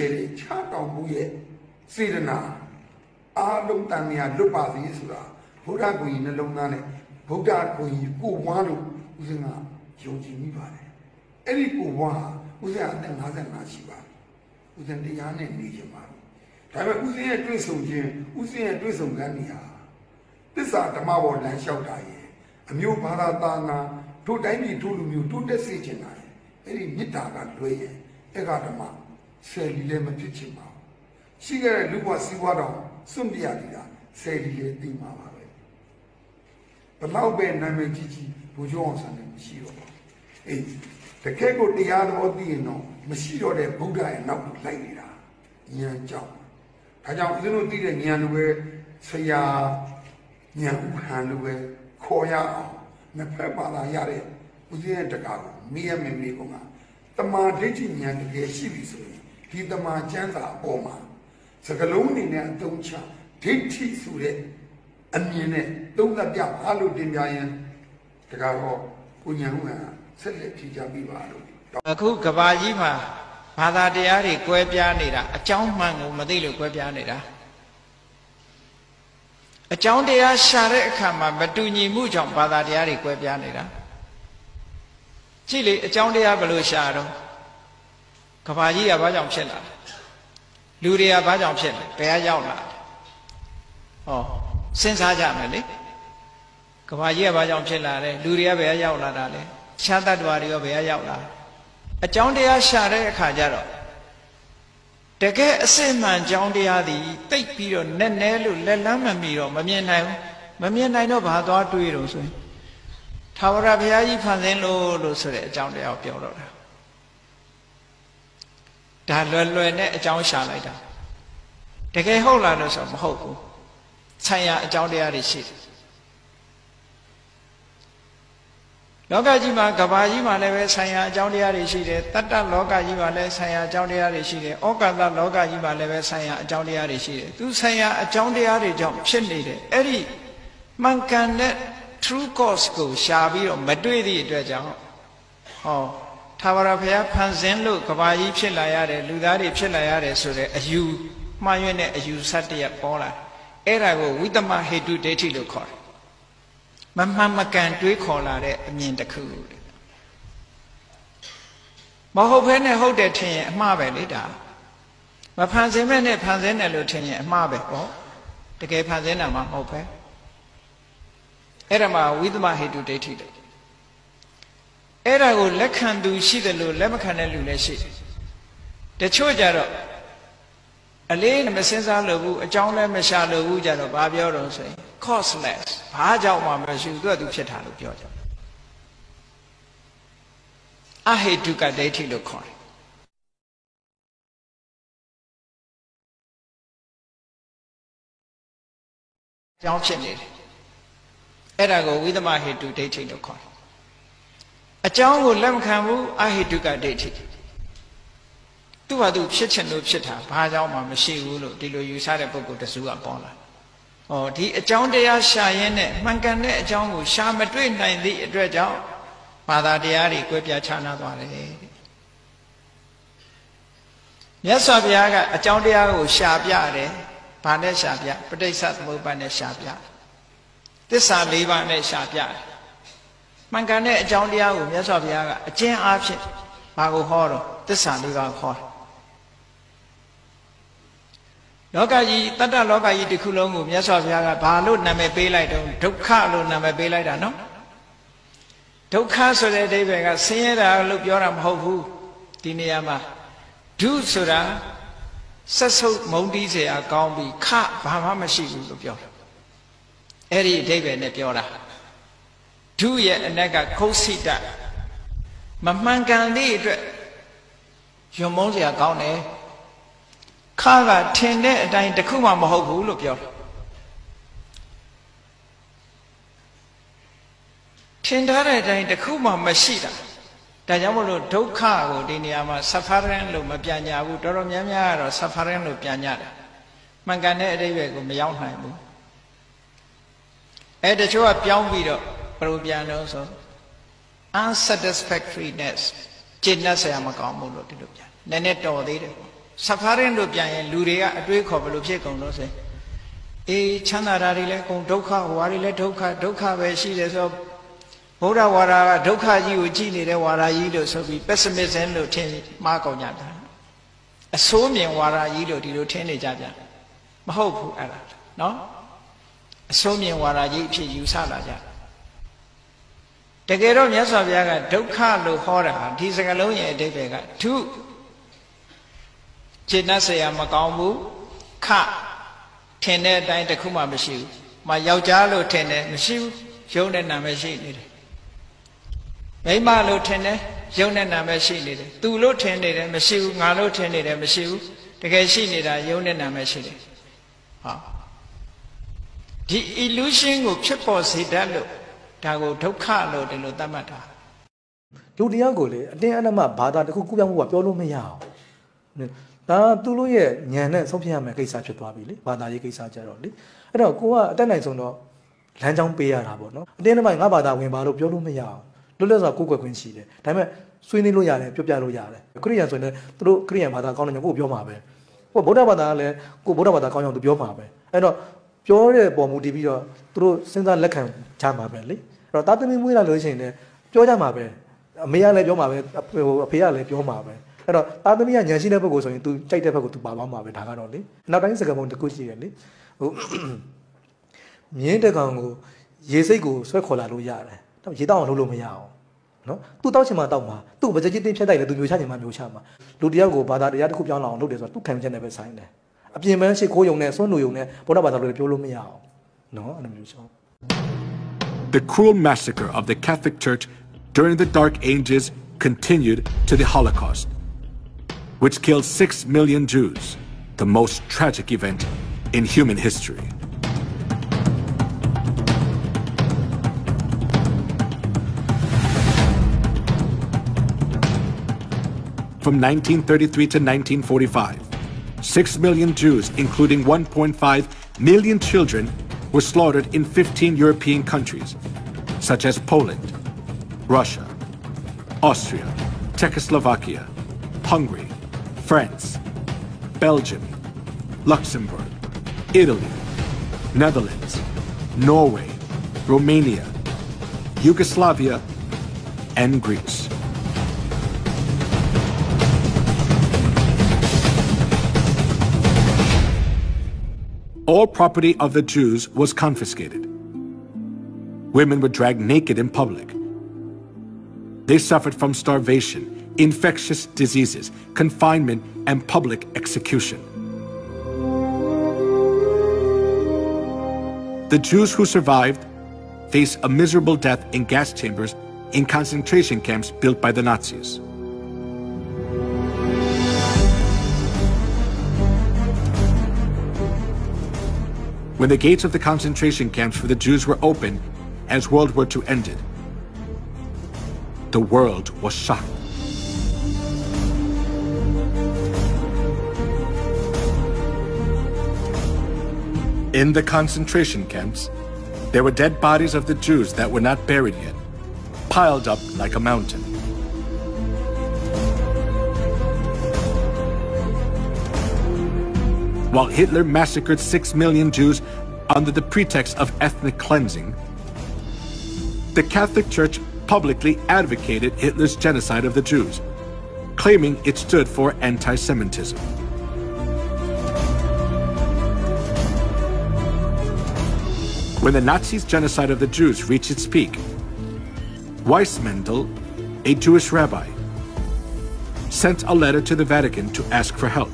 ချေတဲ့ခြားတောင်မှုရဲ့စေတနာအားလုံးတန်မြာလွတ်ပါစေဆိုတာဗုဒ္ဓဂုဏ်ကြီးနှလုံးသားနဲ့ဗုဒ္ဓဂုဏ်ကြီးကိုဝါလို့ဦးဇင်းကယုံကြည်မိပါတယ်အဲ့ဒီကိုဝါဦးဇင်းအသက်55ရှိပါတယ်ဦးဇင်းတရားနဲ့နေကြပါဒါပေမဲ့ဦးဇင်းရဲ့တွေ့ဆုံခြင်းဦးဇင်းရဲ့တွေ့ဆုံကမ်းနေဟာသစ္စာဓမ္မပေါ်လမ်းလျှောက်တာရဲ့အမျိုးဘာသာသာနာတို့တိုင်းပြည်တို့လူမျိုးတို့တက်စေချင်တာရဲ့အဲ့ဒီမေတ္တာကလွဲရဲ့အဲ့ကဓမ္မ ဆယ်လီလည်းမဖြစ်ချင်ပါဘူးရှိခဲ့တဲ့လူ့ဘဝစီးပွားတော်စွန့်ပြရည်တာဆယ်လီလည်းသိမှာပါပဲဘလောက်ပဲနာမည်ကြီးကြီးဘုရားအောင်ဆန်တယ်မရှိတော့ဘူးအေးတကယ်ကိုတရားတော်သိရင်တော့မရှိတော့တဲ့ဗုဒ္ဓရဲ့နောက်ကိုလိုက်နေတာဉာဏ်ကြောင့်ဒါကြောင့်ဦးဇင်းတို့သိတဲ့ဉာဏ်လိုပဲဆရာဉာဏ်ဥပ္ပံလိုပဲခေါ်ရအောင်နှစ်ဖက်ပါလာရတဲ့ဦးဇင်းရဲ့တကားကိုမိရမယ်မိကောင်ကတမာဒိဋ္ဌိဉာဏ်တကယ်ရှိပြီဆိုရင် ဒီတမာကျမ်းစာအပေါ်မှာစကလုံးအနေနဲ့အသုံးချဒိဋ္ဌိဆိုတဲ့အမြင်နဲ့သုံးသပ်ပြပါလို့တင်ပြရင်တကားတော့ကိုဉာဏ်ဥပ္ပံဆက်လက်ဖြေချပြပါလို့အခုကဘာကြီးမှာဘာသာတရားတွေကွဲပြားနေတာအကြောင်းမှန်ကိုမသိလို့ကွဲပြားနေတာအကြောင်းတရားရှာတဲ့အခါမှာမတူညီမှုကြောင့်ဘာသာတရားတွေကွဲပြားနေတာကြည့်လေအကြောင်းတရားဘယ်လိုရှာတော့ ကဘာကြီးကဘာကြောင့်ဖြစ်လာလဲလူတွေကဘာကြောင့်ဖြစ်လဲဘယ်ကရောက်လာလဲဟောစဉ်းစားကြမယ်လေကဘာကြီးကဘာကြောင့်ဖြစ်လာလဲလူတွေကဘယ်ကရောက်လာတာလဲရှားတတ္တဝါတွေရောဘယ်ကရောက်လာလဲအကြောင်းတရားရှာတဲ့အခါကျတော့တကယ်အစစ်မှန်အကြောင်းတရားသည်တိတ်ပြီးတော့နက်နဲလို့လက်လန်းမမီတော့မမြင်နိုင်ဘူးမမြင်နိုင်တော့ဘာသွားတွေးတော့ဆိုရင်သာဝရဘုရားကြီးဖန်ဆင်းလို့လို့ဆိုတဲ့အကြောင်းတရားကိုပြောတော့တာ ဒါလွယ်လွယ်နဲ့အကြောင်းရှာလိုက်တာတကယ်ဟုတ်လားလို့ဆိုမဟုတ်ဘူးဆံရအကြောင်းတရားတွေရှိတယ်လောကကြီးမှာကဘာကြီးမှာလည်းပဲဆံရအကြောင်းတရားတွေရှိတယ်တတ္တလောကကြီးမှာလည်းဆံရအကြောင်းတရားတွေရှိတယ်ဩကာသလောကကြီးမှာလည်းပဲဆံရအကြောင်းတရားတွေရှိတယ်သူဆံရအကြောင်းတရားတွေကြောင့်ဖြစ်နေတယ်အဲ့ဒီမှန်ကန်တဲ့ true cause ကိုရှာပြီးတော့မတွေ့သည့်အတွက်ကြောင့်ဟော သာဝရဘုရားဖန်ဆင်းလို့ကဘာကြီးဖြစ်လာရတယ်လူသားတွေဖြစ်လာရတယ်ဆိုတဲ့အယူမှားယွင်းတဲ့အယူဆတရပေါ်လာအဲ့ဒါကိုဝိသမဟေတုဒိဋ္ဌိလို့ခေါ်တယ်မမှန်မကန်တွေးခေါ်လာတဲ့အမြင်တစ်ခုတဲ့မဟုတ်ဘဲနဲ့ဟုတ်တယ်ထင်ရင်အမှားပဲလေဒါမဖန်ဆင်းမဲ့နဲ့ဖန်ဆင်းတယ်လို့ထင်ရင်အမှားပဲဟောတကယ်ဖန်ဆင်းတာမှမဟုတ်ပဲအဲ့ဒါမှဝိသမဟေတုဒိဋ္ဌိတဲ့ အဲ့ဒါကိုလက်ခံသူရှိတယ်လို့လက်မခံတဲ့လူလည်းရှိတယ်တချို့ကြတော့အလေးမစင်စားလို့ဘူးအကြောင်းလည်းမရှာလို့ဘူးကြတော့ဘာပြောတော့ဆိုရင် causeless ဘာကြောင့်မှမရှိဘူးသူကသူဖြစ်တာလို့ပြောကြအဟေတုကဒိဋ္ဌိလို့ခေါ်တယ်ကြောင်းဖြစ်နေတယ်အဲ့ဒါကိုဝိသမဟေတုဒိဋ္ဌိလို့ခေါ်တယ် အကြောင်းကိုလက်မခံဘူးအဟေတုကဒိဋ္ဌိသူ့ဟာသူဖြစ်ချင်လို့ဖြစ်တာဘာကြောင့်မှမရှိဘူးလို့ဒီလိုယူဆတဲ့ပုဂ္ဂိုလ်တစုကပေါ်လာ။ဩဒီအကြောင်းတရားရှာရင်းနဲ့မှန်ကန်တဲ့အကြောင်းကိုရှာမတွေ့နိုင်သည့်အတွက်ကြောင့်ဘာသာတရားတွေကွဲပြားခြားနားသွားတယ်တဲ့။မြတ်စွာဘုရားကအကြောင်းတရားကိုရှာပြတယ်။ဘာနဲ့ရှာပြ။ပဋိစ္စသမုပ္ပါဒ်နဲ့ရှာပြ။သစ္စာ၄ပါးနဲ့ရှာပြတယ်။ မှန်ကန်တဲ့အကြောင်းတရားကိုမြတ်စွာဘုရားကအကျဉ်းအားဖြင့်ဘာကိုဟောတော့သစ္စာ၄ပါးခေါ်တယ်လောကကြီးတတ္တလောကကြီးတစ်ခုလုံးကိုမြတ်စွာဘုရားကဘာလို့နာမည်ပေးလိုက်တော့ဒုက္ခလို့နာမည်ပေးလိုက်တာနော်ဒုက္ခဆိုတဲ့အဓိပ္ပာယ်ကဆင်းရဲတာလို့ပြောတာမဟုတ်ဘူးဒီနေရာမှာဒုဆိုတာဆက်ဆုပ်မုံတီးเสียကောင်းပြီးခဘာမှမရှိဘူးလို့ပြောတယ်အဲ့ဒီအဓိပ္ပာယ်နဲ့ပြောတာ ဒုရဲ့အ ਨੇ ကခုတ်စိတမမှန်ကန်သည့်အတွက်ယုံမုန်းစရာကောင်းတယ်ခါကထင်တဲ့အတိုင်းတခုမှမဟုတ်ဘူးလို့ပြောတယ်ထင်ထားတဲ့အတိုင်းတခုမှမရှိတာဒါကြောင့်မလို့ဒုက္ခကိုဒီနေရာမှာ suffering လို့မပြန်ညာဘူးတော်တော်များများကတော့ suffering လို့ပြန်ညာတယ်မှန်ကန်တဲ့အတိတ်ကိုမရောက်နိုင်ဘူးအဲတချို့ကပြောင်းပြီးတော့ ဘယ်လိုပြန်တော့ဆို unsatisfactoriness ကျင့်တတ်ဆရာမကောင်းဘူးလို့ဒီလိုပြန်နည်းနည်းတော်သေးတယ်ပေါ့ဆဖာရင်တို့ပြန်ရင်လူတွေကအတွေးခေါ်ဘယ်လိုဖြစ်ကုန်လို့ဆိုအေးချမ်းသာတာတွေလည်းကုန်ဒုက္ခဝါတွေလည်းဒုက္ခဒုက္ခပဲရှိတယ်ဆိုဗုဒ္ဓဝါဒကဒုက္ခကြီးကိုကြည်နေတဲ့ဝါဒကြီးလို့ဆိုပြီး pessimism လို့ထင်မှားကုန်ကြတာအဆိုးမြင်ဝါဒကြီးလို့ဒီလိုထင်နေကြပြန်မဟုတ်ဘူးအဲ့ဒါနော်အဆိုးမြင်ဝါဒကြီးအဖြစ်ယူဆလာကြတ တကယ်တော့မြတ်စွာဘုရားကဒုက္ခလို့ဟောတာဒီစကားလုံးရဲ့အဓိပ္ပာယ်ကဒုခြေနှက်ဆရာမကောင်းဘူးခထင်တဲ့အတိုင်းတခုမှမရှိဘူးမယောက်ျားလို့ထင်တယ်မရှိဘူးရုံတဲ့နာမည်ရှိနေတယ်မိန်းမလို့ထင်တယ်ရုံတဲ့နာမည်ရှိနေတယ်သူလို့ထင်နေတယ်မရှိဘူးငါလို့ထင်နေတယ်မရှိဘူးတကယ်ရှိနေတာရုံတဲ့နာမည်ရှိတယ်ဟာဒီ illusion ကိုဖြစ်ပေါ်စေတတ်လို့ ဒါကိုဒုက္ခလို့ဒီလိုသတ်မှတ်တာလူတရားကိုလေအတင်းအဓမ္မဘာသာတစ်ခုကူးပြောင်းမှုကပြောလို့မရအောင်ဒါသူတို့ရဲ့ညံနဲ့ဆုံးဖြတ်ရမယ့်ကိစ္စဖြစ်သွားပြီလေဘာသာရေးကိစ္စကြတော့လေအဲ့တော့ကိုကအတက်နိုင်ဆုံးတော့လမ်းကြောင်းပေးရတာပေါ့နော်အတင်းအဓမ္မငါဘာသာဝင်ပါလို့ပြောလို့မရအောင်လွတ်လပ်စွာကိုယ်ကွယ်ခွင့်ရှိတယ်ဒါပေမဲ့ဆွေးနွေးလို့ရတယ်ပြောပြလို့ရတယ်ခရိယန်ဆိုရင်လည်းသူတို့ခရိယန်ဘာသာကောင်းတယ်ညကိုပြောမှာပဲဟိုဗုဒ္ဓဘာသာကလည်းကိုဗုဒ္ဓဘာသာကောင်းအောင်သူပြောမှာပဲအဲ့တော့ ပြောတဲ့ပုံမူတည်ပြီးတော့သူတို့စဉ်းစားလက်ခံကြမှာပဲလေအဲ့တော့တာသမီမွေးလာလို့ရှိရင်လည်းပြောကြမှာပဲအမေကလည်းပြောမှာပဲဟိုအဖေကလည်းပြောမှာပဲအဲ့တော့တာသမီကညံရှိတဲ့ဘက်ကိုဆိုရင် तू ကြိုက်တဲ့ဘက်ကို तू ပါသွားမှာပဲဒါကတော့လေနောက်တိုင်းစကားပုံတစ်ခုရှိတယ်လေဟိုမြင်းတကောင်ကိုရေစိတ်ကိုဆွဲခေါ်လာလို့ရတယ်တော့ရေတောက်အောင်လုပ်လို့မရအောင်နော်သူတောက်ချင်မှတောက်မှာသူ့ဗကြက်ကြီးတင်းဖြတ်တိုက်လေသူမျိုးချချင်မှမျိုးချမှာလူတယောက်ကိုဘာသာတရားတစ်ခုပြောင်းလာအောင်လုပ်တယ်ဆိုတော့သူ့ခံချက်နဲ့ပဲဆိုင်တယ် အပြင်ပန်းရှိခိုးယုံနဲ့စွန့်လူယုံနဲ့ဘုရားဘာသာလို့ပြောလို့မရအောင်နော်အဲ့လိုမျိုးရှောင်း The cruel massacre of the Catholic Church during the Dark Ages continued to the Holocaust, which killed 6 million Jews, the most tragic event in human history. From 1933 to 1945, 6 million Jews, including 1.5 million children, were slaughtered in 15 European countries, such as Poland, Russia, Austria, Czechoslovakia, Hungary, France, Belgium, Luxembourg, Italy, Netherlands, Norway, Romania, Yugoslavia, and Greece. All property of the Jews was confiscated. Women were dragged naked in public. They suffered from starvation, infectious diseases, confinement, and public execution. The Jews who survived faced a miserable death in gas chambers in concentration camps built by the Nazis. When the gates of the concentration camps for the Jews were opened as World War II ended, the world was shocked. In the concentration camps, there were dead bodies of the Jews that were not buried yet, piled up like a mountain. While Hitler massacred six million Jews under the pretext of ethnic cleansing, the Catholic Church publicly advocated Hitler's genocide of the Jews, claiming it stood for anti Semitism. When the Nazis' genocide of the Jews reached its peak, Weissmendel, a Jewish rabbi, sent a letter to the Vatican to ask for help.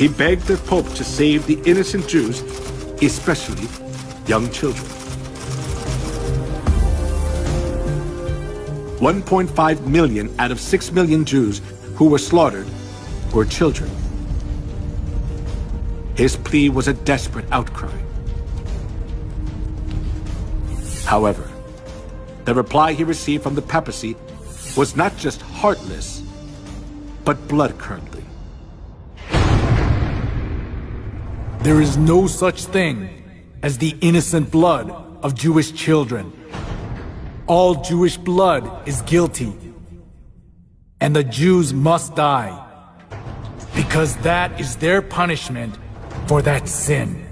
He begged the Pope to save the innocent Jews, especially young children. 1.5 million out of 6 million Jews who were slaughtered were children. His plea was a desperate outcry. However, the reply he received from the papacy was not just heartless, but blood There is no such thing as the innocent blood of Jewish children. All Jewish blood is guilty. and the Jews must die. Because that is their punishment for that sin.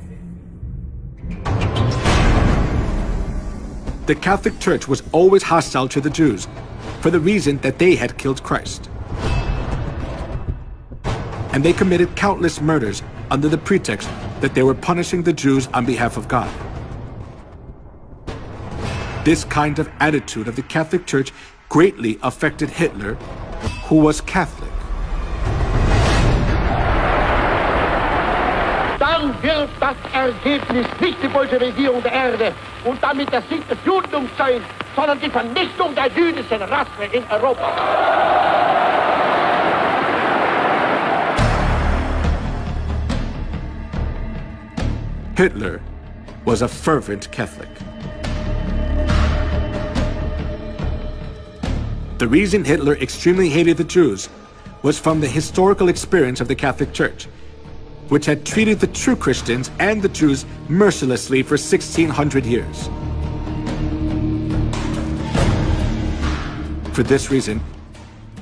The Catholic Church was always hostile to the Jews for the reason that they had killed Christ. And they committed countless murders under the pretext that they were punishing the Jews on behalf of God. This kind of attitude of the Catholic Church greatly affected Hitler, who was Catholic. dann wird das Ergebnis nicht die Bolschewisierung der Erde und damit der Sieg des Judentums sein, sondern die Vernichtung der jüdischen Rasse in Europa. Hitler was a fervent Catholic. The reason Hitler extremely hated the Jews was from the historical experience of the Catholic Church, which had treated the true Christians and the Jews mercilessly for 1600 years. For this reason,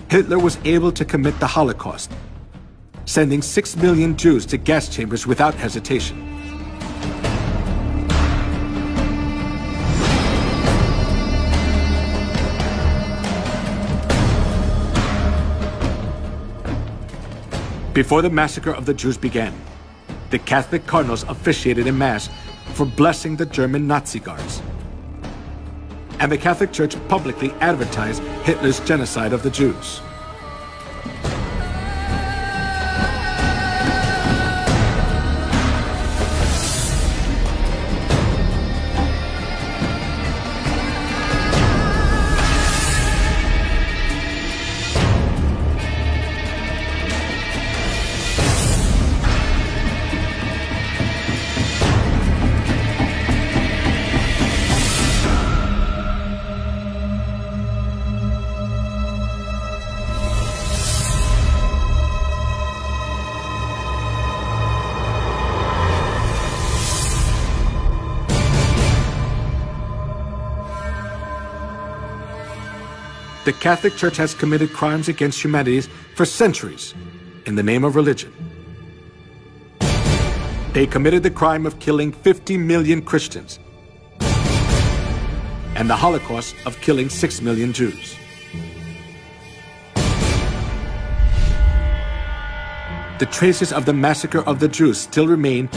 Hitler was able to commit the Holocaust, sending 6 million Jews to gas chambers without hesitation. Before the massacre of the Jews began, the Catholic cardinals officiated in Mass for blessing the German Nazi guards. And the Catholic Church publicly advertised Hitler's genocide of the Jews. The Catholic Church has committed crimes against humanity for centuries in the name of religion. They committed the crime of killing 50 million Christians and the Holocaust of killing 6 million Jews. The traces of the massacre of the Jews still remain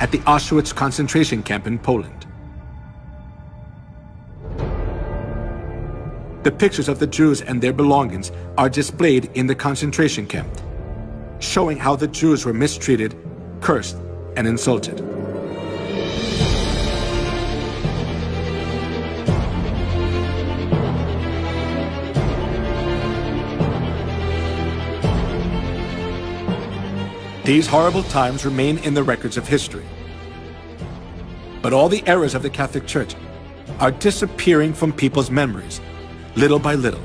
at the Auschwitz concentration camp in Poland. The pictures of the Jews and their belongings are displayed in the concentration camp, showing how the Jews were mistreated, cursed, and insulted. These horrible times remain in the records of history. But all the errors of the Catholic Church are disappearing from people's memories, little by little.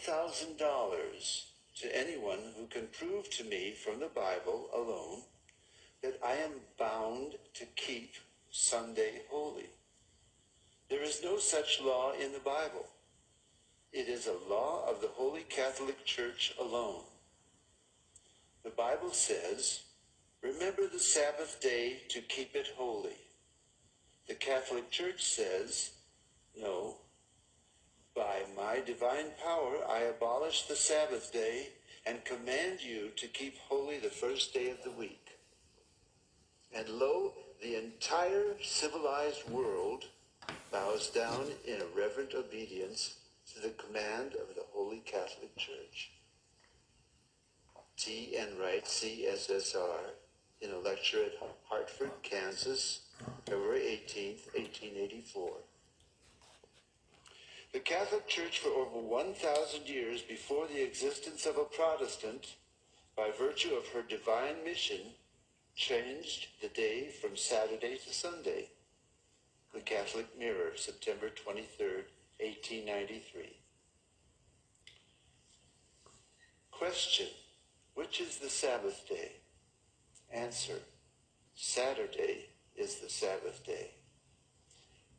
thousand dollars to anyone who can prove to me from the Bible alone that I am bound to keep Sunday holy. There is no such law in the Bible. It is a law of the Holy Catholic Church alone. The Bible says, remember the Sabbath day to keep it holy. The Catholic Church says, no, by my divine power, I abolish the Sabbath day and command you to keep holy the first day of the week. And lo, the entire civilized world bows down in a reverent obedience to the command of the Holy Catholic Church. T. N. Wright, CSSR, in a lecture at Hartford, Kansas, February 18, 1884. The Catholic Church for over 1,000 years before the existence of a Protestant, by virtue of her divine mission, changed the day from Saturday to Sunday. The Catholic Mirror, September 23, 1893. Question. Which is the Sabbath day? Answer. Saturday is the Sabbath day.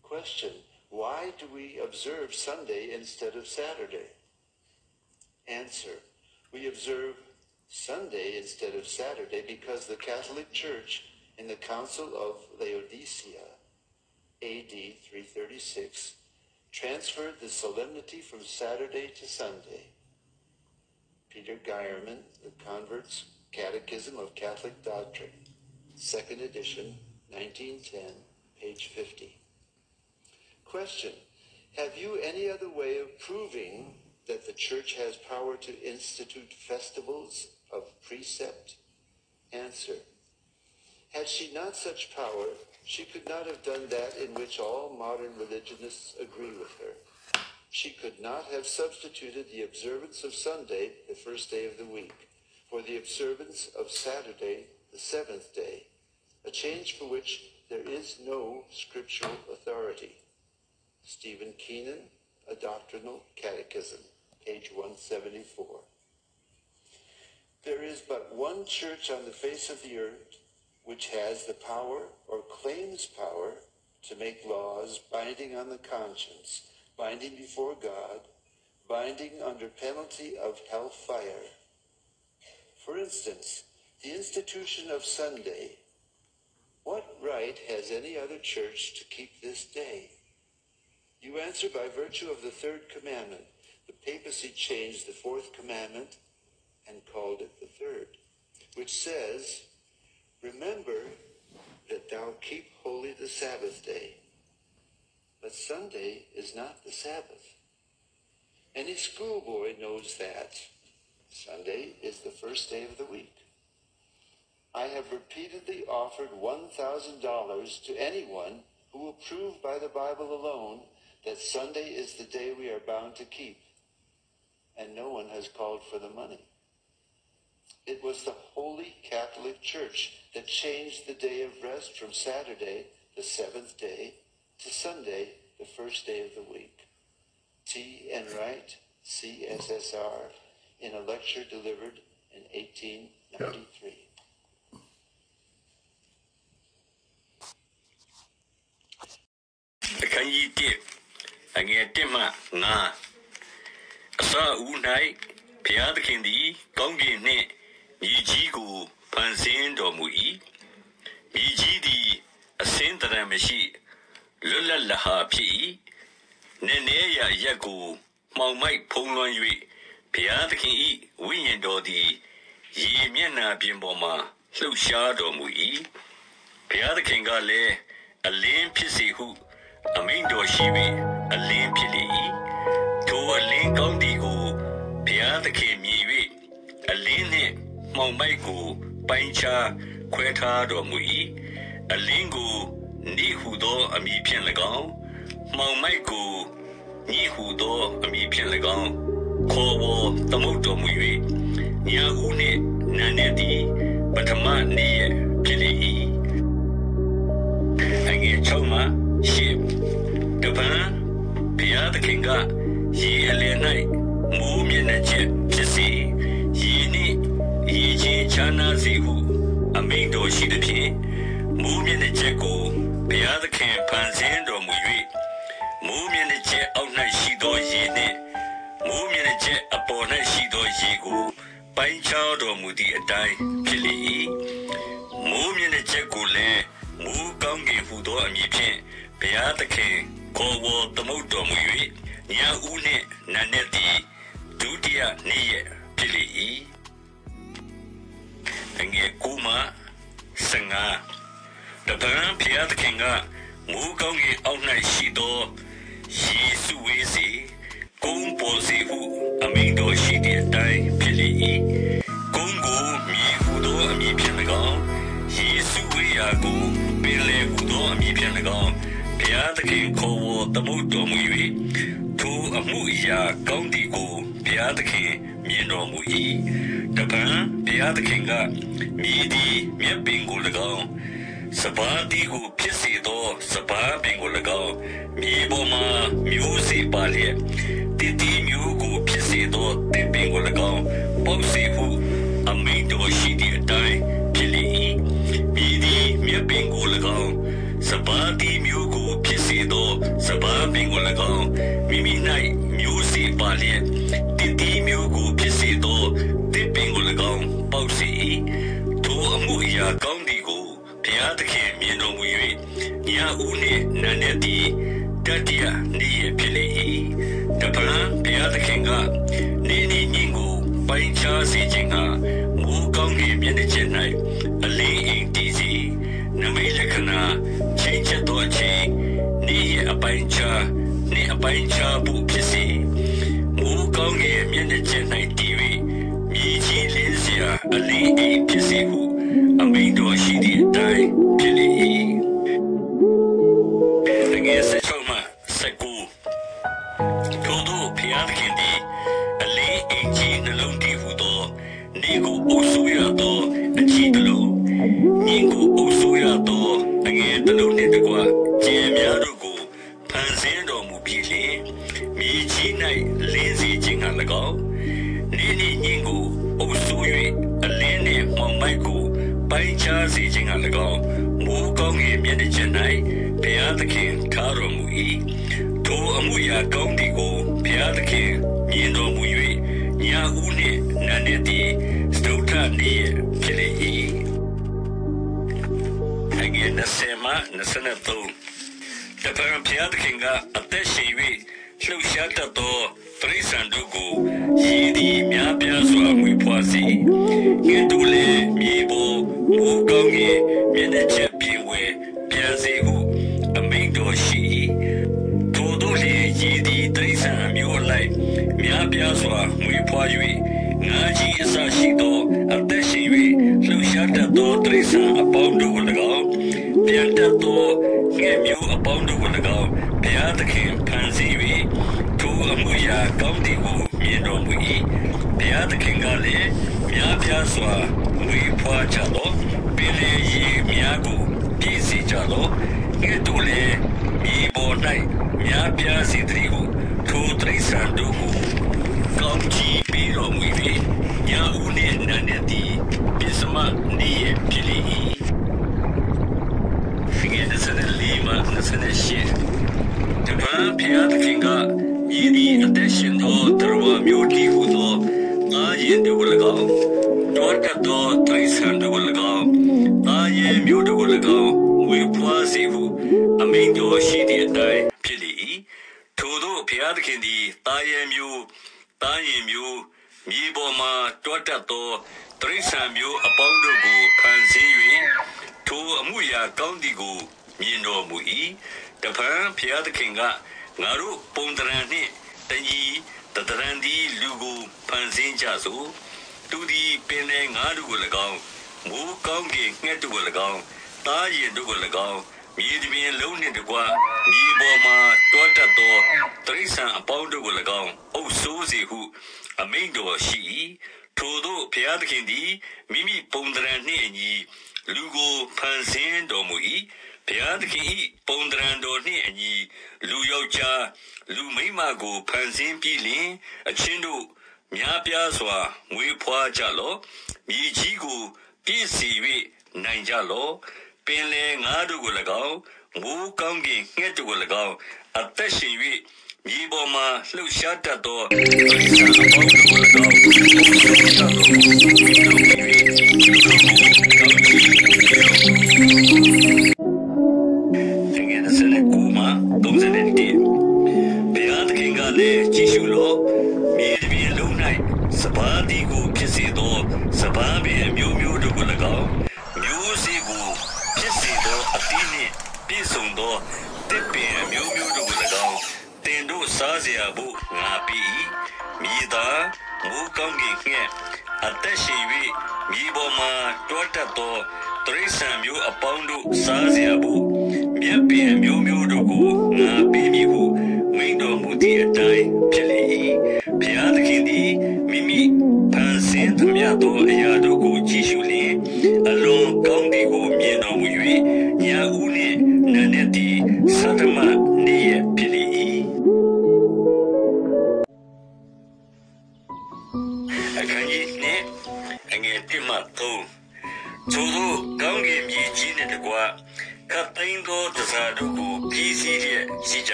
Question. Why do we observe Sunday instead of Saturday? Answer. We observe Sunday instead of Saturday because the Catholic Church in the Council of Laodicea, AD 336, transferred the solemnity from Saturday to Sunday. Peter Geierman, The Convert's Catechism of Catholic Doctrine, second edition, 1910, page 50. Question. Have you any other way of proving that the church has power to institute festivals of precept? Answer. Had she not such power, she could not have done that in which all modern religionists agree with her. She could not have substituted the observance of Sunday, the first day of the week, for the observance of Saturday, the seventh day, a change for which there is no scriptural authority. Stephen Keenan, A Doctrinal Catechism, page 174. There is but one church on the face of the earth which has the power or claims power to make laws binding on the conscience, binding before God, binding under penalty of hell fire. For instance, the institution of Sunday. What right has any other church to keep this day? You answer by virtue of the third commandment. The papacy changed the fourth commandment and called it the third, which says, Remember that thou keep holy the Sabbath day. But Sunday is not the Sabbath. Any schoolboy knows that. Sunday is the first day of the week. I have repeatedly offered $1,000 to anyone who will prove by the Bible alone that Sunday is the day we are bound to keep. And no one has called for the money. It was the Holy Catholic Church that changed the day of rest from Saturday, the seventh day, to Sunday, the first day of the week. T. N. Wright, CSSR, in a lecture delivered in 1893. အခန်းကြီး1အငယ်1မှ9အစအဦး၌ဘုရားသခင်သည်ကောင်းကင်နှင့်မြေကြီးကိုဖန်ဆင်း လွတ်လပ်လဟာဖြစ်၏နည်းနည်းရာရက်ကိုမှောင်မိုက်ဖုံးလွှမ်း၍ဘုရားသခင်၏ဝိညာဉ်တော်သည်ရေမျက်နှာပြင်ပေါ်မှလှုပ်ရှားတော်မူ၏ဘုရားသခင်ကလည်းအလင်းဖြစ်စေဟု အမိန်တော်ရှိ၍အလင်းဖြစ်လေ၏ထိုအလင်းကောင်းသည်ကိုဘုရားသခင်မြည်၍အလင်းနှင့်မှောင်မိုက်ကိုပိုင်းခြားခွဲထားတော်မူ၏အလင်းကို နေဟုသောအမည်ဖြင့်၎င်းမှောင်မိုက်ကိုညိဟုသောအမည်ဖြင့်၎င်းခေါ်ဝေါ်သမုတ်တော်မူ၍ညာဦးနှင့်နန်းနေသည်ပထမနေ့ရက်ဖြစ်လေ၏အငယ်၆မှရှစ်တပံဘုရားသခင်ကရေအလယ်၌မိုးမျက်နှာချက်ဖြစ်စေရေနှင့်ရေချင်းချမ်းသာစေဟုအမိန်တော်ရှိသည်ဖြင့်မိုးမျက်နှာချက်ကို ဘုရားသခင်ဖန်ဆင်းတော်မူ၍မိုးမျက်နှာချက်အောက်၌ရှိသောရေနှင့်မိုးမျက်နှာချက်အပေါ်၌ရှိသောရေကိုပိုင်းခြားတော်မူသည့်အတိုင်းဖြစ်လေ၏မိုးမျက်နှာချက်ကိုလည်းမူကောင်းကင်ဟူသောအမည်ဖြင့်ဘုရားသခင်ကိုယ်ဝသမုတ်တော်မူ၍ညာဦးနှင့်နန်းနဲ့သည်ဒုတိယနေ့ရက်ဖြစ်လေ၏အငယ်ကူမစငါ တပံဘုရားသခင်ကမူကောင်းကင်အောက်၌ရှိသောယေစုဝေးစီကုန်းပေါ်စီဟုအမိန်တော်ရှိသည့်အတိုင်းဖြစ်လေ၏ကုန်းကိုမြေဟုသောအမည်ဖြင့်၎င်းယေစုဝေးရာကိုပင်လေဟုသောအမည်ဖြင့်၎င်းဘုရားသခင်ခေါ်ဝေါ်သမုတ်တော်မူ၍ထိုအမှုအရာကောင်းသည်ကိုဘုရားသခင်မြင်တော်မူ၏တပံဘုရားသခင်ကမြည်သည်မြတ်ပင်ကို၎င်း စပါးတီကိုဖြစ်စေသောစပါးပင်ကို၎င်းမြေပေါ်မှာမျိုးစေ့ပါလျက်တည်တည်မျိုးကိုဖြစ်စေသောတစ်ပင်ကို၎င်းပေါက်စေဟုအမိန်တော်ရှိသည့်အတိုင်းဖြစ်လေ၏စပါးတီမျိုးကိုဖြစ်စေသောစပါးပင်ကို၎င်းမိမိ၌မျိုးစေ့ပါလျက်တည်တည်မျိုးကိုဖြစ်စေသောတစ်ပင်ကို၎င်းပေါက်စေ၏ထိုအမှုအရာကောင်းသည်ကိုဘု ရားသခင်မြင်တော်မူ၍ညဦးနှင့်နံနက်သည်တတ္တယနေ့ရက်ဖြစ်လေ၏တပလံဘုရားသခင်ကနေ့နေ့ညင်ကိုပိုင်းခြားစေခြင်းကမိုးကောင်းကင်မျက်နှာချက်၌အလင်းအိမ်တည်စီနမိတ်လက္ခဏာချိန်ချက်သောအချိန်နေ့ရက်အပိုင်းခြားနေ့အပိုင်းခြားဖို့ဖြစ်စီမိုးကောင်းကင်မျက်နှာချက်၌တည်၍မြည်ကြီးလင်းစရာအလင်းအိမ်ဖြစ်စီဟု အမိန်တော်ရှိသည့်အတိုင်းဖြစ်လေ၏ ပိုင်းခြားစေခြင်းက၎င်းမိုးကောင်းငယ်မျက်နှာချက်၌ဘုရားသခင်ထားတော်မူ၏ထိုအမှုရာကောင်းသည်ကိုဘုရားသခင်မြင်တော်မူ၍ညာဦးနှင့်နန်းနေသည်စတုထနေရဖြစ်လေ၏အငယ်20မှ23တပံဘုရားသခင်ကအသက်ရှင်၍လှုပ်ရှားတတ်သော ပရိသန်တို့ကိုရည်သည်များပြားစွာမွေဖွားစေငင်တို့လည်းမြေပေါ်မူကောင်းငယ်မျက်နှာချက်ပြင်းဝဲပြန်စေဟုအမိန်တော်ရှိ၏ထိုတို့လျင်ရည်သည်တိရစ္ဆာန်အမျိုးအလိုက်များပြားစွာမွေဖွား၍ငါကြီးအစရှိသောအသက်ရှင်၍လှုပ်ရှားတတ်သောတိရစ္ဆာန်အပေါင်းတို့ကို၎င်းပြန်တတ်သောငှက်မျိုးအပေါင်းတို့ကို၎င်းဘုရားသခင်ဖန်ဆင်း၍ထို အမှုရာကောင်းသည်ကိုမြင်တော်မူ၏ဘုရားသခင်ကလည်းများပြားစွာမွေဖွားကြသောပင်လေကြီးများကိုပြည့်စေကြသောငှက်တို့လည်းမြေပေါ်၌များပြားစေသည်ဟုထိုတိရစ္ဆာန်တို့ကိုကောင်းချီးပေးတော်မူ၍ညာဦးနှင့်နန်းနေသည်ပစ္စမနေရဖြစ်လေ၏ဖီဂန်စနလီမာစနရှေတပန်းဖျားသခင်က ဤသည်အသက်ရှင်သောတရဝမျိုးတည်ဟုသောအာရင်တို့၎င်းတောတတ်သောတိရစ္ဆာန်တို့၎င်းအာရင်မျိုးတို့၎င်းဝေဖွားစေဟုအမိန်တော်ရှိသည့်အတိုင်းဖြစ်လေ၏ထို့သောဖျားသခင်သည်တာရဲမျိုးတာရင်မျိုးမြေပေါ်မှတောတတ်သောတိရစ္ဆာန်မျိုးအပေါင်းတို့ကိုဖန်ဆင်း၍ထိုအမှုရာကောင်းသည်ကိုမြင်တော်မူ၏တပံဖျားသခင်က ငါတို့ပုံတရံနှင့်တညီတတရံဒီလူကိုဖန်ဆင်းကြစို့သူသည်ပင်လေငါတို့ကို၎င်းမိုးကောင်းကင်ငှက်တို့ကို၎င်းတားရင်တို့ကို၎င်းမြေတပြင်လုံးနှင့်တကွမြေပေါ်မှတောတတ်သောတရိษံအပေါင်းတို့ကို၎င်းအုပ်ဆိုးစေဟု အမိန့်တော်ရှိ၏ထိုတို့ဘုရားသခင်သည်မိမိပုံတရံနှင့်အညီလူကိုဖန်ဆင်းတော်မူ၏ ဘုရားသခင်၏ပုံတရံတော်နှင့်အညီလူယောက်ျားလူမိန်းမကိုဖန်ဆင်းပြီးလျှင်အချင်းတို့များပြားစွာမွေးဖွားကြလော့မြေကြီးကိုပြည့်စည်၍နိုင်ကြလော့ပင်လေငါတို့ကို၎င်းမိုးကောင်းကင်ငှက်တို့ကို၎င်းအသက်ရှင်၍မြေပေါ်မှာလှုပ်ရှားတတ်သောတိရစ္ဆာန်အပေါင်းတို့ကို၎င်း စပါးဒီကိုဖြစ်စေ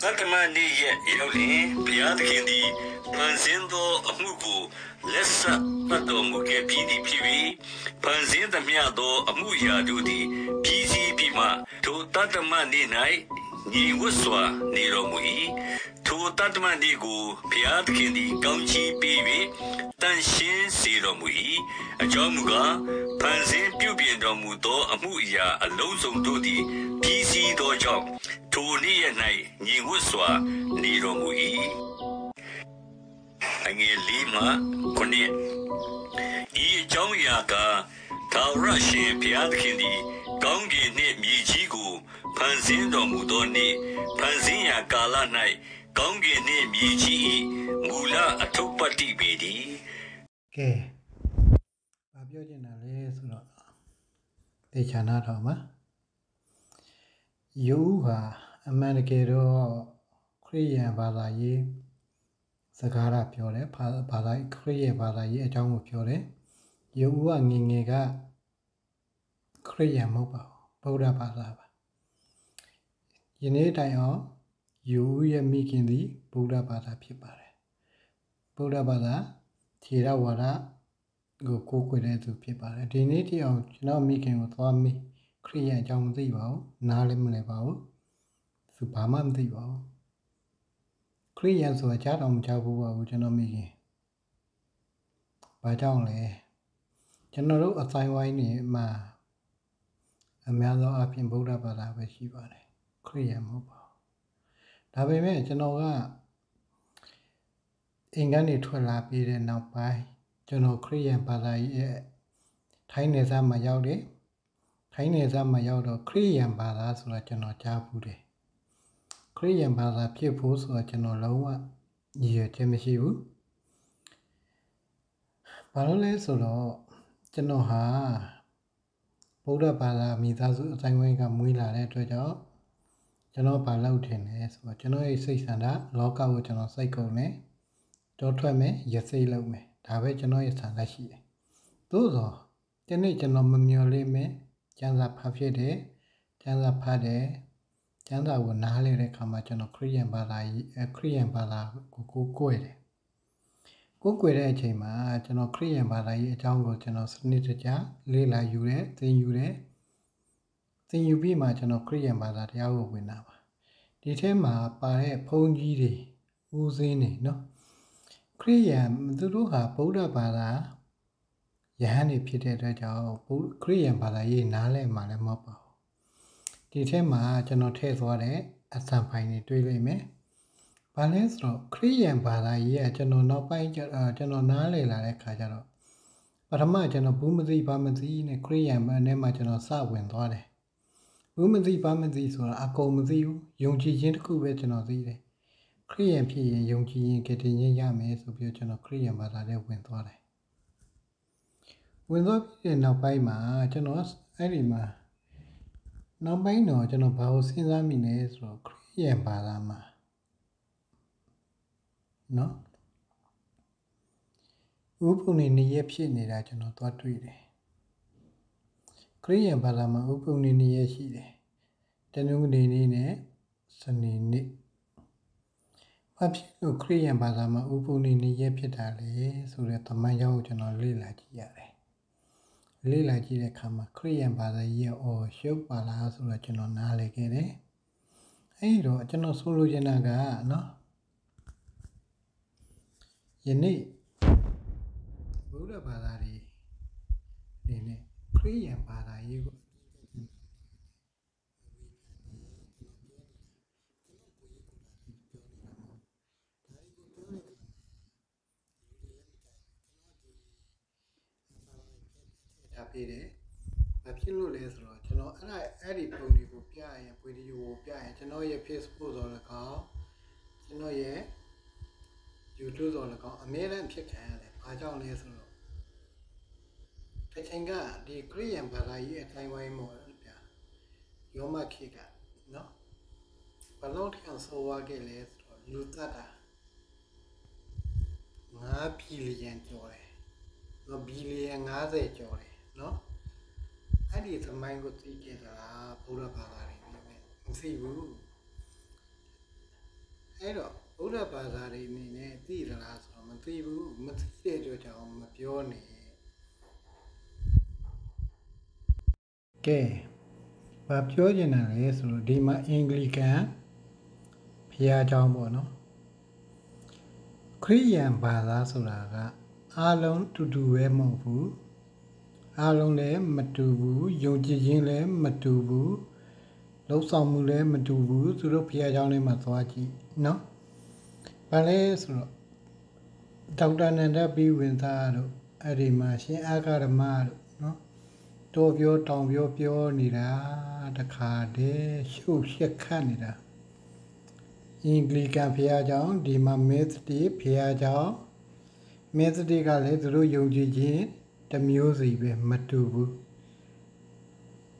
သတ္တမနေ့ရက်ရောက်လျင်ဘုရားသခင်သည်ဖန်ဆင်းသောအမှုကိုလက်ဆက်ပတ်တော်မူခဲ့ပြီးသည်ဖြစ်၍ဖန်ဆင်းသမျှသောအမှုရာတို့သည်ပြည်စည်းပြီးမှထိုတတ္တမနေ့၌ ညီဝတ်စွာနေတော်မူ၏ထိုတတ္တမနေ့ကိုဘုရားသခင်သည်ကောင်းချီးပေး၍တန်ရှင်းစေတော်မူ၏အကြောင်းမူကားဖန်ဆင်းပြုပြင်တော်မူသော အမှုအရာအလုံးစုံတို့သည်ပြည်စည်းသောကြောင့်ထိုနေ့ရက်၌ညီဝတ်စွာနေတော်မူ၏အငယ်လေးမှခုနှစ်ဤအကြောင်းအရာကထာဝရရှင်ဘုရားသခင်သည်ကောင်းကင်နှင့်မြေကြီးကို ဖန်ဆင်းတော်မူသောနေ့ဖန်ဆင်းရာကာလ၌ကောင်းကင်နှင့်မြေကြီး၏မူလအထုပ်ပတ္တိပေတည်းကဲဘာပြောချင်တာလဲဆိုတော့တေချာနာတော်မှာယုဟာအမှန်တကယ်တော့ခရိယန်ဘာသာရေးစကားရပြောတယ်ဘာဘာသာခရိယန်ဘာသာရေးအကြောင်းကိုပြောတယ်ယုကငယ်ငယ်ကခရိယန်မဟုတ်ပါဘူးဗုဒ္ဓဘာသာပါ ယနေ့တိုင်အောင်ယုရဲ့မိခင်သည်ဗုဒ္ဓဘာသာဖြစ်ပါတယ်ဗုဒ္ဓဘာသာခြေရဝါဒကိုကိုးကွယ်တဲ့သူဖြစ်ပါတယ်ဒီနေ့တိအောင်ကျွန်တော်မိခင်ကိုသွားမိခရိယန်အကြောင်းမသိပါဘူးနားလည်းမလည်ပါဘူးသူဘာမှမသိပါဘူးခရိယန်ဆိုတာကြားတော်မကြားဘူးပါဘူးကျွန်တော်မိခင်ဘာကြောင့်လဲကျွန်တော်တို့အဆိုင်ဝိုင်းနေမှာအများသောအပြင်ဗုဒ္ဓဘာသာပဲရှိပါတယ် ခရိယန်မဟုတ်ပါဘူးဒါပေမဲ့ကျွန်တော်ကအင်္ဂန်နေထွက်လာပြီးတဲ့နောက်ပိုင်းကျွန်တော်ခရိယန်ဘာသာရေးရဲ့ထိုင်းနယ်စပ်မှာရောက်တယ်ထိုင်းနယ်စပ်မှာရောက်တော့ခရိယန်ဘာသာဆိုတာကျွန်တော်ကြားဘူးတယ်ခရိယန်ဘာသာဖြစ်ဖို့ဆိုတာကျွန်တော်လုံးဝရည်ရွယ်ချက်မရှိဘူးဘာလို့လဲဆိုတော့ကျွန်တော်ဟာဗုဒ္ဓဘာသာမိသားစုအတိုင်းဝိုင်းကမွေးလာတဲ့အတွက်ကြောင့် ကျွန်တော်ဘာလုပ်ထင်လဲဆိုတော့ကျွန်တော်ရဲ့စိတ်ဆန္ဒလောကကိုကျွန်တော်စိတ်ကုန်တယ်တော့ထွက်မယ်ရစိတ်လုပ်မယ်ဒါပဲကျွန်တော်ရဲ့ဆန္ဒရှိတယ်သို့သောဒီနေ့ကျွန်တော်မမျော်လင့်မယ်ကျမ်းစာဖတ်ဖြစ်တယ်ကျမ်းစာဖတ်တယ်ကျမ်းစာကိုနားလည်တဲ့အခါမှာကျွန်တော်ခရိယန်ဘာသာကြီးခရိယန်ဘာသာကိုကိုကိုွယ်တယ်ကိုကိုွယ်တဲ့အချိန်မှာကျွန်တော်ခရိယန်ဘာသာကြီးအကြောင်းကိုကျွန်တော်စနစ်တကျလေ့လာယူတယ်သင်ယူတယ် သင်ယူပြီးမှကျွန်တော်ခရိယန်ဘာသာတရားကိုဝင်တာပါဒီထဲမှာပါတဲ့ဘုန်းကြီးတွေဦးစင်းတွေနော်ခရိယန်သူတို့ဟာဗုဒ္ဓဘာသာယဟန်တွေဖြစ်တဲ့အတွက်ကြောင့်ခရိယန်ဘာသာရေးနားလည်မှလည်းမဟုတ်ပါဘူးဒီထဲမှာကျွန်တော်ထည့်သွားတဲ့အစံဖိုင်တွေတွေ့လိမ့်မယ်။ဘာလဲဆိုတော့ခရိယန်ဘာသာရေးကကျွန်တော်နောက်ပိုင်းကျတော့ကျွန်တော်နားလည်လာတဲ့ခါကျတော့ပထမကျွန်တော်ဘူးမသိဘာမသိနဲ့ခရိယန်ဘာနဲ့မှကျွန်တော်စဝင်သွားတယ်။ ဘူးမသိဘာမသိဆိုတာအကုန်မသိဘူး။ယုံကြည်ခြင်းတစ်ခုပဲကျွန်တော်သိတယ်။ခရိယန်ဖြစ်ရင်ယုံကြည်ရင်ကတည်ခြင်းရမယ်ဆိုပြီးကျွန်တော်ခရိယန်ဘာသာနဲ့ဝင်သွားတယ်။ဝင်သွားပြီးတဲ့နောက်ပိုင်းမှာကျွန်တော်အဲ့ဒီမှာနောက်ပိုင်းတော့ကျွန်တော်ဘာကိုစဉ်းစားမိလဲဆိုတော့ခရစ်ယာန်ဘာသာမှာနော်ဥပုံနေနေရဖြစ်နေတာကျွန်တော်သွားတွေ့တယ်ခ ရစ်ယာန်ဘာသာမှာဥပုံနေနေရရှိတယ်တနင်္ဂနွေနေ့နဲ့စနေနေ့ဘာဖြစ်လို့ခရစ်ယာန်ဘာသာမှာဥပုံနေနေရဖြစ်တာလဲဆိုတဲ့တမန်ကြောင့်ကျွန်တော်လေ့လာကြည့်ရတယ်လေ့လာကြည့်တဲ့အခါမှာခရိယန်ဘာသာရေးရဲ့အော်ရှုပ်ပါလားဆိုတော့ကျွန်တော်နားလည်ခဲ့တယ်။အဲဒီတော့ကျွန်တော်ဆိုလိုချင်တာကနော်ယနေ့ဗုဒ္ဓဘာသာတွေနေနဲ့ ခရိယန်ဘာသာရေးကိုထားပေးတယ်။ဘာဖြစ်လို့လဲဆိုတော့ကျွန်တော်အဲ့ဒါအဲ့ဒီပုံတွေကိုပြရင်ဗီဒီယိုကိုပြရင်ကျွန်တော်ရဲ့ Facebook ဆိုလည်းကောင်းကျွန်တော်ရဲ့ YouTube ဆိုလည်းကောင်းအမြဲတမ်းဖြစ်ခံရတယ်။ဘာကြောင့်လဲဆိုတော့ တစ်ချိန်ကဒီခရိယန်ဘာသာရေးအတိုင်းဝိုင်းမို့ဗျာယောမခေကနော်ဘလို့ထန်ဆိုဝါခဲ့လဲဆိုတော့လူသက်တာ9ဘီလီယံကျော်တယ်။နော်ဘီလီယံ90ကျော်တယ်နော်အဲ့အဲ့ဒီသမိုင်းကိုသိကြတာဘုရားဘာသာတွေနဲ့မသိဘူးအဲ့တော့ဘုရားဘာသာတွေအနေနဲ့သိသလားဆိုတော့မသိဘူးမသိတဲ့အတွက်ကြောင့်မပြောနဲ့ ကဲဘာပြောချင်တာလဲဆိုတော့ဒီမှာအင်္ဂလိကန်ဘုရားကျောင်းပေါ့နော်ခရိယန်ဘာသာဆိုတာကအားလုံးတူတူပဲမဟုတ်ဘူးအားလုံးလည်းမတူဘူးယုံကြည်ခြင်းလည်းမတူဘူးလှုပ်ဆောင်မှုလည်းမတူဘူးသူတို့ဘုရားကျောင်းထဲမှာသွားကြည့်နော်ဘာလဲဆိုတော့ဒေါက်တာနန္ဒပိဝင်သားတို့အဲ့ဒီမှာရှင်အာဂရမတို့ တိုးပြောတောင်ပြောပြောနေတာတခါတည်းရှုပ်ရှက်ခတ်နေတာအင်္ဂလိကန်ဖျားเจ้าဒီမှာမက်သတီဖျားเจ้าမက်သတီကလည်းသူတို့ယုံကြည်ခြင်းတစ်မျိုးစီပဲမတူဘူး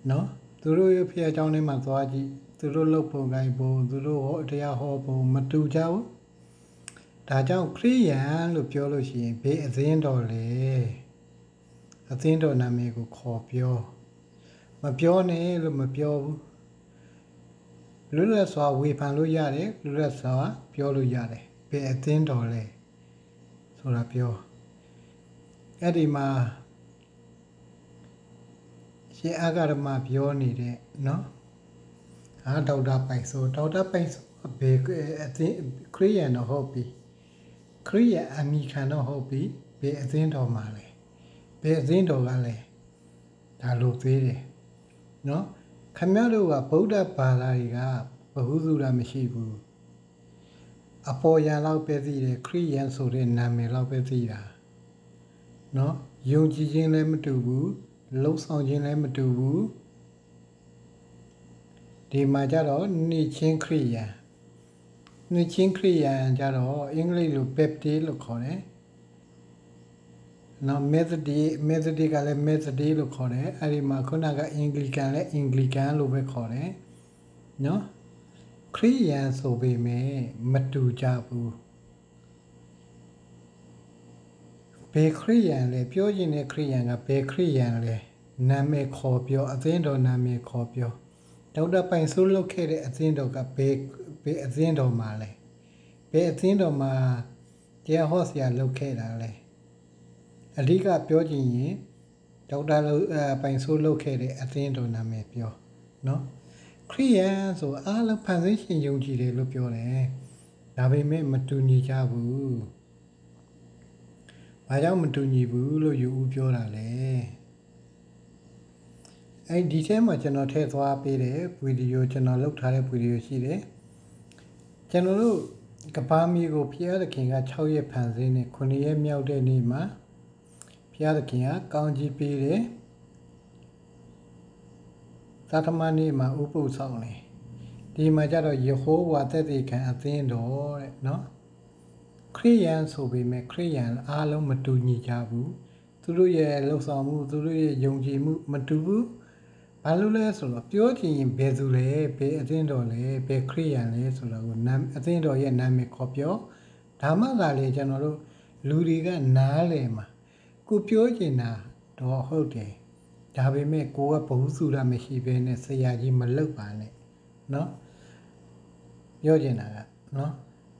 เนาะသူတို့ရဲ့ဖျားเจ้าလေးမှာသွားကြည့်သူတို့လုပ်ပုံကိုင်ပုံသူတို့ဟောတရားဟောပုံမတူကြဘူးဒါကြောင့်ခရိယန်လို့ပြောလို့ရှိရင်ဘေးအသင်းတော်လေ အသင်းတော်နာမည်ကိုခေါ်ပြောမပြောနဲ့လို့မပြောဘူးလွတ်လပ်စွာဝေဖန်လို့ရတယ်လွတ်လပ်စွာပြောလို့ရတယ်ဘယ်အသင်းတော်လဲဆိုတာပြောအဲ့ဒီမှာရှင်အာဂရမပြောနေတဲ့နော်ဟာဒေါက်တာပိုင်ဆိုဒေါက်တာပိုင်ဆိုဘယ်အသင်းခရိယန်တော့ဟုတ်ပြီခရိယန်အမိခံတော့ဟုတ်ပြီဘယ်အသင်းတော်မှာလဲ ဘယ်အသင်းတော်ကလဲဒါလို့သေးတယ်နော်ခမရတို့ကဗုဒ္ဓဘာသာတွေကဘ ഹു စုတာမရှိဘူးအပေါ်ယံလောက်ပဲသိတယ်ခရိယန်ဆိုတဲ့နာမည်လောက်ပဲသိတာနော်ယုံကြည်ခြင်းလည်းမတူဘူးလှုပ်ဆောင်ခြင်းလည်းမတူဘူးဒီမှာကြတော့နေချင်းခရိယန်နေချင်းခရိယန်ကြတော့အင်္ဂလိပ်လို baptist လို့ခေါ်တယ် နော် Methodist Methodist ကလည်း Methodist လို့ခေါ်တယ်အဲ့ဒီမှာခုနက Anglican လည်း Anglican လို့ပဲခေါ်တယ်နော်ခရိယန်ဆိုပေမဲ့မတူကြဘူးဘယ်ခရိယန်လဲပြောချင်တဲ့ခရိယန်ကဘယ်ခရိယန်လဲနာမည်ခေါ်ပြောအသင်းတော်နာမည်ခေါ်ပြောဒေါက်တာပိုင်ဆိုးလုပ်ခဲ့တဲ့အသင်းတော်ကဘယ်ဘယ်အသင်းတော်မှာလဲဘယ်အသင်းတော်မှာတရားဟောဆရာလုပ်ခဲ့တာလဲ အဓိကပြောချင်ရင်ဒေါက်တာပိုင်ဆိုးလုပ်ခဲ့တဲ့အသင်းတော်နာမည်ပြောနော်ခရိယန်ဆိုအားလုံးဖန်ဆင်းရှင်ယုံကြည်တယ်လို့ပြောတယ်ဒါပေမဲ့မတူညီကြဘူးဘာကြောင့်မတူညီဘူးလို့ယူဦးပြောတာလဲအဲ့ဒီထဲမှာကျွန်တော်ထည့်သွားပေးတဲ့ဗီဒီယိုကျွန်တော်လုပ်ထားတဲ့ဗီဒီယိုရှိတယ်ကျွန်တော်တို့ကဘာမီကိုဖျားသခင်က6ရက်ဖန်ဆင်းနေ9ရက်မြောက်တဲ့နေ့မှာ ဖျားသခင်ကကောင်းကြီးပေးတယ်သာသမနေ့မှာဥပုသ်ဆောင်တယ်ဒီမှာကျတော့ယေဟောဝါသက်သေခံအသင်းတော်တဲ့နော်ခရိယန်ဆိုပေမဲ့ခရိယန်အားလုံးမတူညီကြဘူးသူတို့ရဲ့လှုပ်ဆောင်မှုသူတို့ရဲ့ယုံကြည်မှုမတူဘူးဘာလို့လဲဆိုတော့ပြောချင်ရင်ဘယ်သူလဲဘယ်အသင်းတော်လဲဘယ်ခရိယန်လဲဆိုတော့နာအသင်းတော်ရဲ့နာမည်ခေါ်ပြောဒါမှသာလေကျွန်တော်တို့လူတွေကနားလေမှာ ကိုပြောချင်တာတော့ဟုတ်တယ်ဒါပေမဲ့ကိုကဘ ഹു စုတာမရှိဘဲနဲ့ဆရာကြီးမလုပ်ပါနဲ့เนาะပြောချင်တာကเนาะ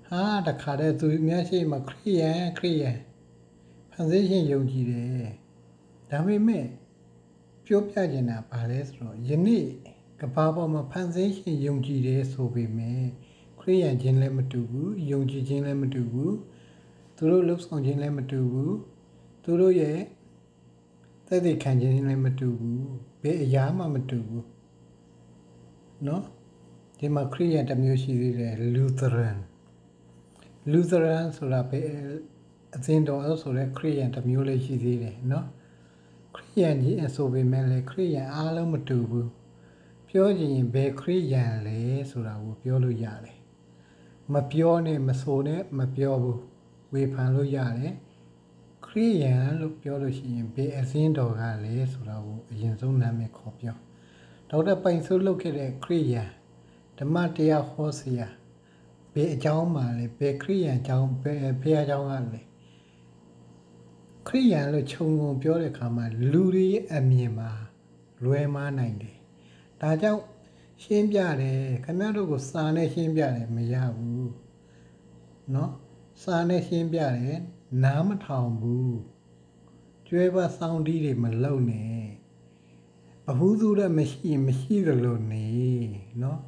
ဟာတခါတည်းသူများရှိမှခရိယန်ခရိယန်ဖန်ဆင်းရှင်ယုံကြည်တယ်ဒါပေမဲ့ပြောပြချင်တာဘာလဲဆိုတော့ယနေ့ကဘာပေါ်မှာဖန်ဆင်းရှင်ယုံကြည်တယ်ဆိုပေမဲ့ခရိယန်ချင်းလည်းမတူဘူးယုံကြည်ခြင်းလည်းမတူဘူးသူတို့လှုပ်ဆောင်ခြင်းလည်းမတူဘူး သူတို့ရဲ့သက်သေခံခြင်းလည်းမတူဘူးဘယ်အရာမှမတူဘူးเนาะဒီမှာခရိယန်တစ်မျိုးရှိသေးတယ် Lutheran Lutheran ဆိုတာဘယ်အသင်းတော်ဆိုတဲ့ခရိယန်တစ်မျိုးလေးရှိသေးတယ်เนาะခရိယန်ကြီးအဆိုပေမဲ့လည်းခရိယန်အားလုံးမတူဘူးပြောချင်ရင်ဘယ်ခရိယန်လဲဆိုတာကိုပြောလို့ရတယ်မပြောနဲ့မဆိုနဲ့မပြောဘူးဝေဖန်လို့ရတယ် ခရိယန်လို့ပြောလို့ရှိရင်ဘယ်အသင်းတော်ကလဲဆိုတာကိုအရင်ဆုံးနာမည်ခေါ်ပြောဒေါက်တာပိုင်ဆိုးလုပ်ခဲ့တဲ့ခရိယန်ဓမ္မတရားဟောဆရာဘယ်အကြောင်းမှလဲဘယ်ခရိယန်အကြောင်းဘယ်ဘုရားအကြောင်းကလဲခရိယန်လို့ခြုံငုံပြောတဲ့အခါမှာလူတွေရဲ့အမြင်မှာ လွဲမားနိုင်တယ်ဒါကြောင့်ရှင်းပြတယ်ခင်ဗျားတို့ကိုစာနဲ့ရှင်းပြတယ်မရဘူးเนาะစာနဲ့ရှင်းပြတယ် နားမထောင်ဘူးကျွဲပါစောင်းတီးတွေမလုံနဲ့အဘူးသူရမရှိရင်မရှိသလိုနေနော်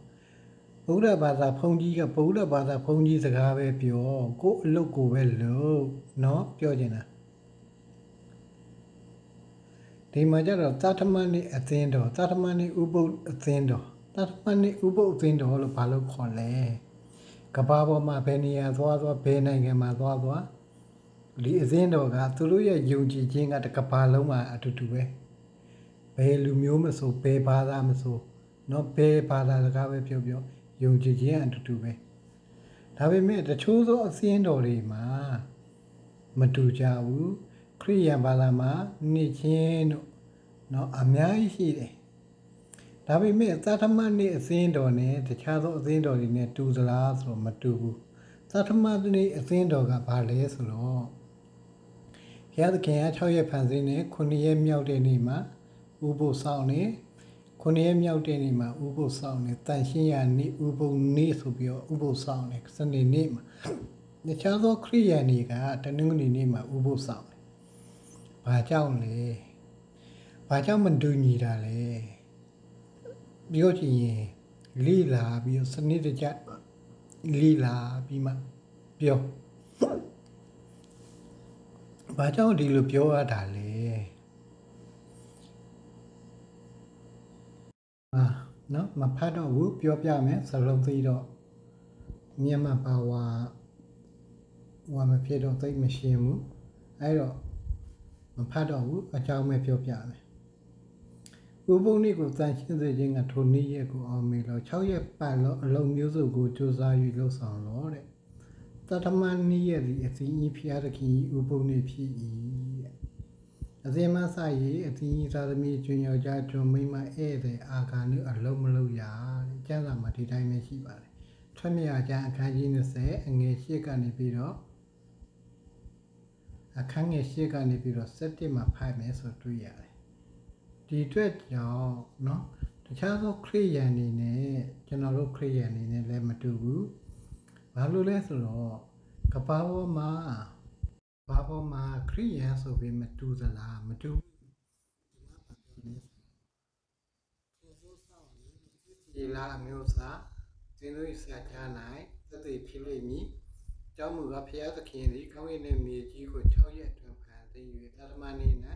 ဗုဒ္ဓဘာသာဘုန်းကြီးကဗုဒ္ဓဘာသာဘုန်းကြီးစကားပဲပြောကိုအလုပ်ကိုပဲလုပ်နော်ပြောချင်တာဒီမှာကျတော့သာထမန်နေအသင်းတော်သာထမန်နေဥပုပ်အသင်းတော်သာထမန်နေဥပုပ်အသင်းတော်လို့ဘာလို့ခေါ်လဲကဘာပေါ်မှာဘယ်နေရာသွားသွားဘယ်နိုင်ငံမှာသွားသွား ဒီအသင်းတော်ကသူတို့ရဲ့ယုံကြည်ခြင်းကတစ်ကဘာလုံးမှာအတူတူပဲဘယ်လူမျိုးမဆိုဘယ်ဘာသာမဆိုเนาะဘယ်ဘာသာစကားပဲပြောပြောယုံကြည်ခြင်းအတူတူပဲဒါပေမဲ့တချို့သောအသင်းတော်တွေမှာမတူကြဘူးခရိယန်ဘာသာမှာနှစ်ချင်းတို့เนาะအများကြီးရှိတယ်ဒါပေမဲ့သာထမနေ့အသင်းတော်နဲ့တခြားသောအသင်းတော်တွေနဲ့တူသလားဆိုတော့မတူဘူးသာထမနေ့အသင်းတော်ကဘာလဲဆိုတော့ ဘုရားသခင်က6ရက်ဖန်ဆင်းနဲ့9ရက်မြောက်တဲ့နေ့မှာဥပုသ်ဆောင်နေ9ရက်မြောက်တဲ့နေ့မှာဥပုသ်ဆောင်နေတန်ရှင်းရနေ့ဥပုသ်နေ့ဆိုပြီးတော့ဥပုသ်ဆောင်နေစနေနေ့မှာတခြားသောခရိယန်တွေကတနင်္ဂနွေနေ့မှာဥပုသ်ဆောင်တယ်ဘာကြောင့်လဲဘာကြောင့်မတူညီတာလဲပြောချင်ရင်လိလာပြီးတော့စနစ်တကျလိလာပြီးမှပြော ဘာကြောင့်ဒီလိုပြောရတာလဲအာနော်မဖတ်တော့ဘူးပြောပြမယ်စလုံးသိတော့မြန်မာပါဝါဟိုမဖြစ်တော့သိမရှင်းဘူးအဲ့တော့မဖတ်တော့ဘူးအကြောင်းပဲပြောပြမယ်ဥပုံနေ့ကိုတန်ရှင်းစေခြင်းကထိုနေ့ရက်ကိုအောင်မေလို့6ရက်ပတ်လို့အလုံးမျိုးစုကိုစူးစမ်း၍လှုပ်ဆောင်လို့တဲ့ တတမနေ့ရက်ဒီအစီအီဖျားသခင်ဥပုံနေ့ဖြစ်၏တဲ့အစင်မဆရေးအသီးသာသမီကျွင်ယောက်ျားကျွင်မိန်းမဧည့်သည်အာခါနုအလုံးမလုံးရတဲ့ကျမ်းစာမှာဒီတိုင်းပဲရှိပါတယ်ထွက်မြောက်ကျမ်းအခန်းကြီး20အငယ်၈ကနေပြီးတော့အခန်းငယ်၈ကနေပြီးတော့7မှာဖတ်မယ်ဆိုတွေ့ရတယ်ဒီအတွက်ကြောင့်เนาะတခြားသောခရိယန်တွေနဲ့ကျွန်တော်တို့ခရိယန်တွေနဲ့လည်းမတူဘူး ဘာလို့လဲဆိုတော့ကပ္ပပေါ်မှာဘာပေါ်မှာခရိယန်ဆိုပြီးမတူသလားမတူဒီလာမျိုးစားသင်တို့ဆရာကြားနိုင်သက်သေဖြစ်လိမ့်မည်ကျောင်းမူကဘုရားသခင်သည်ကောင်းကင်နှင့်မြေကြီးကို6ရက်အတွင်းဖန်ဆင်း၍တသမန်နေ၌